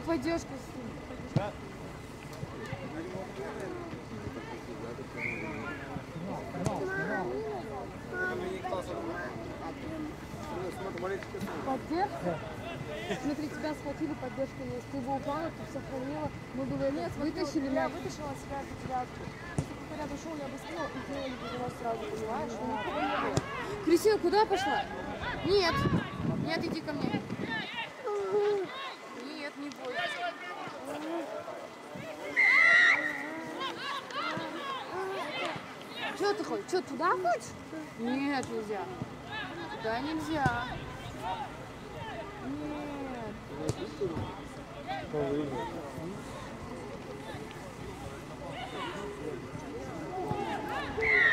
поддержку. Поддержка? Смотри, тебя схватили, поддержка есть. Ты бы упала, ты сохранила. Мы бы Нет, вытащили Я вытащила себя от тебя. Если бы пришел, я бы съела и сделали бы его сразу, понимаешь? Кристина, куда пошла? Нет. Нет, иди ко мне. Нет, не бойся. Хочешь? Что, туда хочешь? Нет, нельзя. Туда нельзя. Нет. Нет.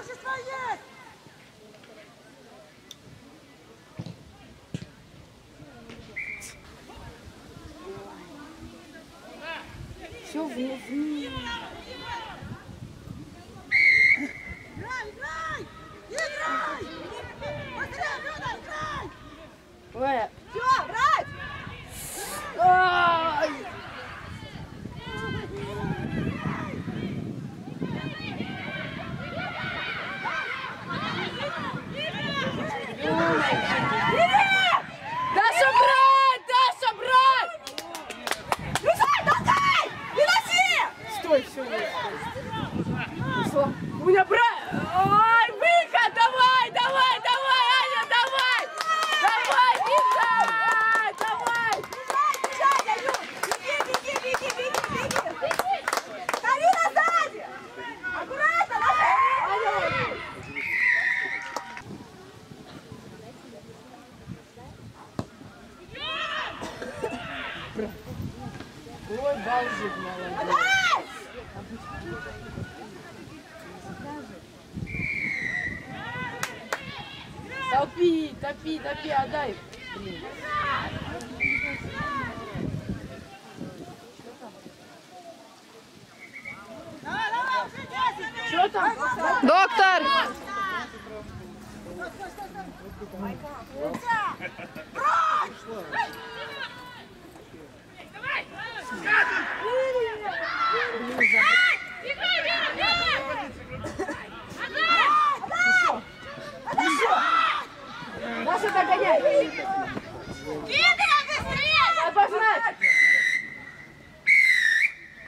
Преимущество есть! Все внизу. Играй, играй! Играй! Быстрее, Люда, играй! Топи, отдай. Давай, давай! Что там? Доктор! Даша, догоняй. Давай, погнали.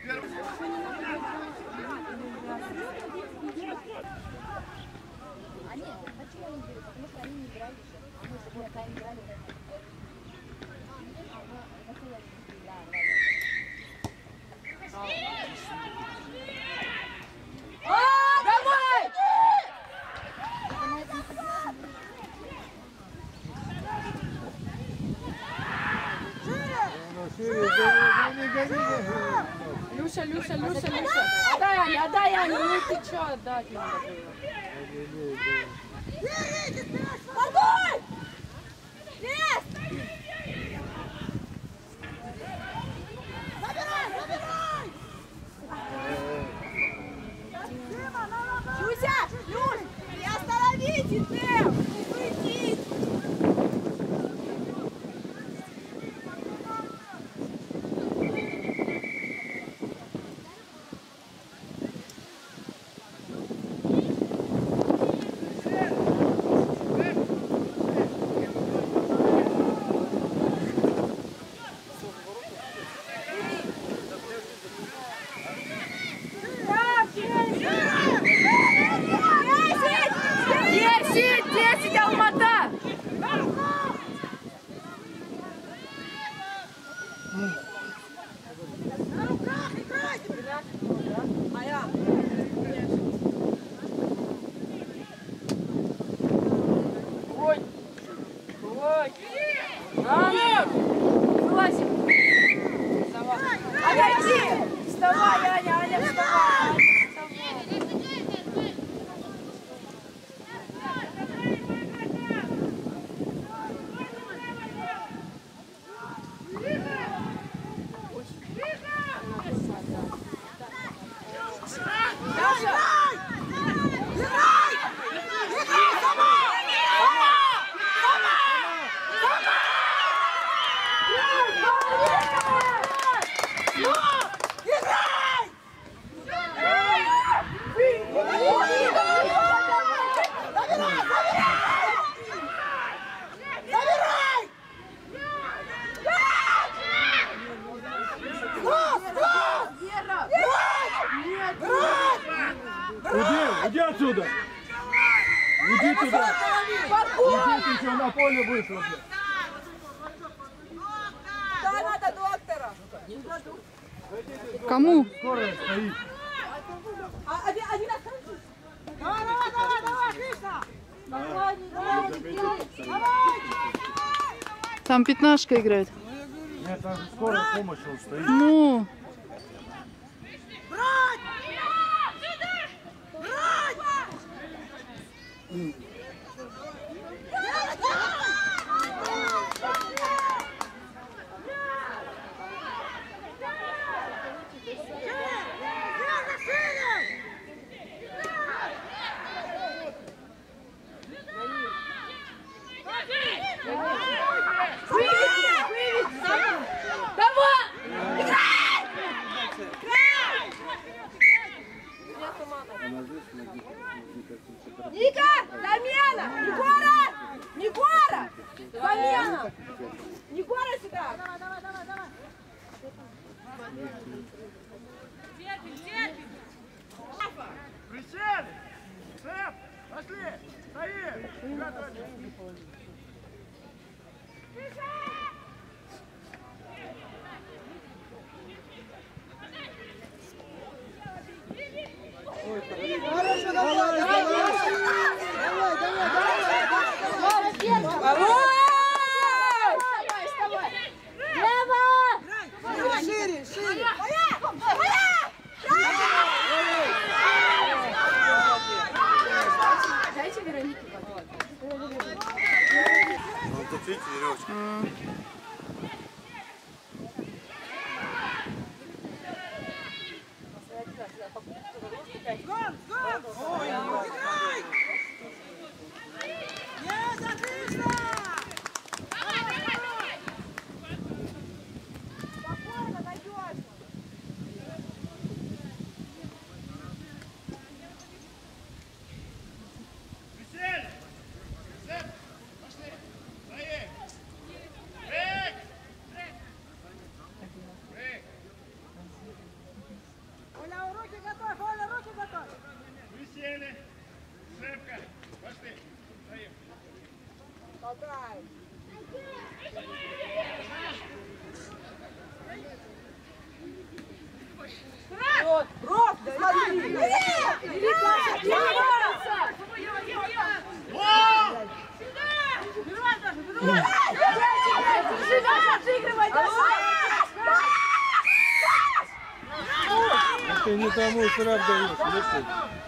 Давай! Люша, Люша, Люша, Люша. Отдай, Аня, отдай, Аня. Ну ты что отдать надо было? Берите, вперед, Аня! Вылазим! Отойди! Вставай, Аня, Аня, вставай! Аня, вставай! Уйди, отсюда! Уйди туда! Уйди, ты что, на поле вышел, блядь. Да, надо доктора. Кому? Скорая стоит. А, один, один останется. Давай, давай, давай, давай, Гриша. Давай, давай, давай. Там пятнашка играет. Нет, там скорая помощь он стоит. Ну, Брать! Брать! Ника, замена! Егора! Егора! Замена! Егора сюда! Давай, давай, давай, давай. Присели! Сэп! Пошли! Стои! Вставай, Ты не тому штраф даешь,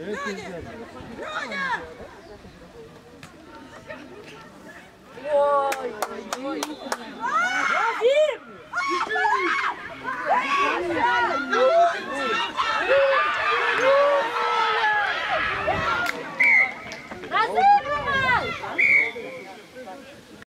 Whoa!